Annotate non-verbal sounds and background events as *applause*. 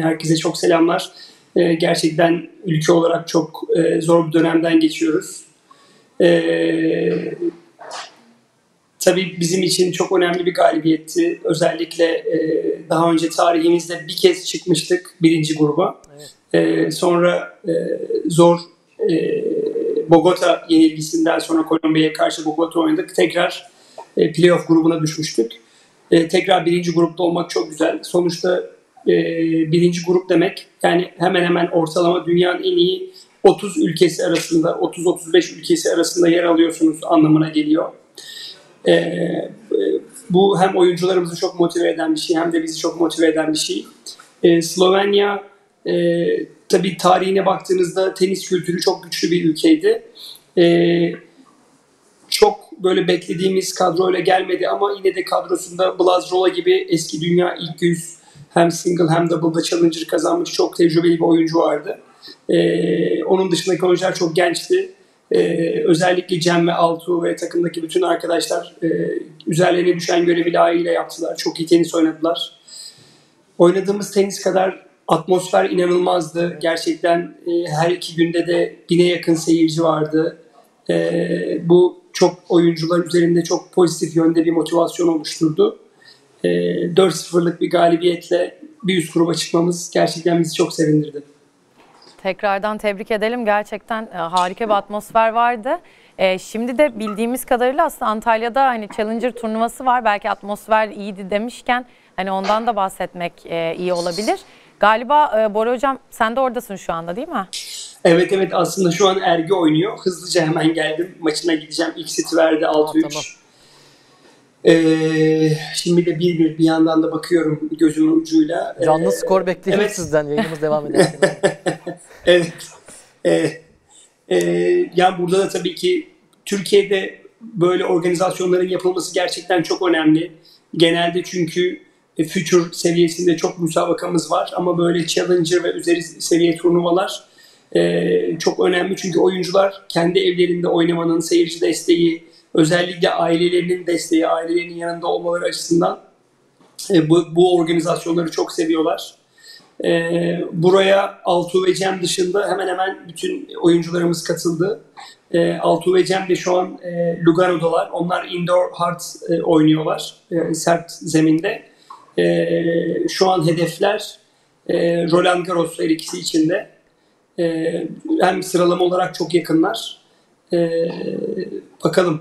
Herkese çok selamlar. Ee, gerçekten ülke olarak çok e, zor bir dönemden geçiyoruz. Ee, tabii bizim için çok önemli bir galibiyetti. Özellikle e, daha önce tarihimizde bir kez çıkmıştık birinci gruba. Evet. Ee, sonra e, zor e, Bogota yenilgisinden sonra Kolombiya'ya karşı Bogota oynadık. Tekrar e, playoff grubuna düşmüştük. E, tekrar birinci grupta olmak çok güzel. Sonuçta e, birinci grup demek yani hemen hemen ortalama dünyanın en iyi 30 ülkesi arasında 30-35 ülkesi arasında yer alıyorsunuz anlamına geliyor. E, e, bu hem oyuncularımızı çok motive eden bir şey hem de bizi çok motive eden bir şey. E, Slovenya e, tabii tarihine baktığınızda tenis kültürü çok güçlü bir ülkeydi. E, çok böyle beklediğimiz kadroyla gelmedi ama yine de kadrosunda Blazrola gibi eski dünya ilk yüz hem single hem double'da challenger kazanmış çok tecrübeli bir oyuncu vardı. Ee, onun dışındaki oyuncular çok gençti. Ee, özellikle Cem ve Altuğ ve takımdaki bütün arkadaşlar e, üzerlerine düşen görevi layığıyla yaptılar. Çok iyi tenis oynadılar. Oynadığımız tenis kadar atmosfer inanılmazdı. Gerçekten e, her iki günde de bine yakın seyirci vardı. E, bu çok oyuncular üzerinde çok pozitif yönde bir motivasyon oluşturdu. E, 4-0'lık bir galibiyetle bir üst gruba çıkmamız gerçekten bizi çok sevindirdi. Tekrardan tebrik edelim. Gerçekten e, harika bir atmosfer vardı. E, şimdi de bildiğimiz kadarıyla aslında Antalya'da hani Challenger turnuvası var. Belki atmosfer iyiydi demişken hani ondan da bahsetmek e, iyi olabilir. Galiba e, Bora Hocam sen de oradasın şu anda değil mi? Evet evet aslında şu an Ergi oynuyor. Hızlıca hemen geldim. Maçına gideceğim. İlk seti verdi 6-3. Ee, şimdi de bir bir bir yandan da bakıyorum gözümün ucuyla. Canlı Ee, skor bekliyoruz evet. sizden yayınımız devam *laughs* ederken. Evet. Ee, e, yani burada da tabii ki Türkiye'de böyle organizasyonların yapılması gerçekten çok önemli. Genelde çünkü e, Future seviyesinde çok müsabakamız var ama böyle Challenger ve üzeri seviye turnuvalar e, çok önemli. Çünkü oyuncular kendi evlerinde oynamanın seyirci desteği, özellikle ailelerinin desteği, ailelerinin yanında olmaları açısından e, bu, bu organizasyonları çok seviyorlar. E, buraya Altuğ ve Cem dışında hemen hemen bütün oyuncularımız katıldı. E, Altuğ ve Cem de şu an e, Lugano'dalar. Onlar indoor hard e, oynuyorlar. E, sert zeminde. E, şu an hedefler e, Roland Garros her ikisi için de. E, hem sıralama olarak çok yakınlar. E, bakalım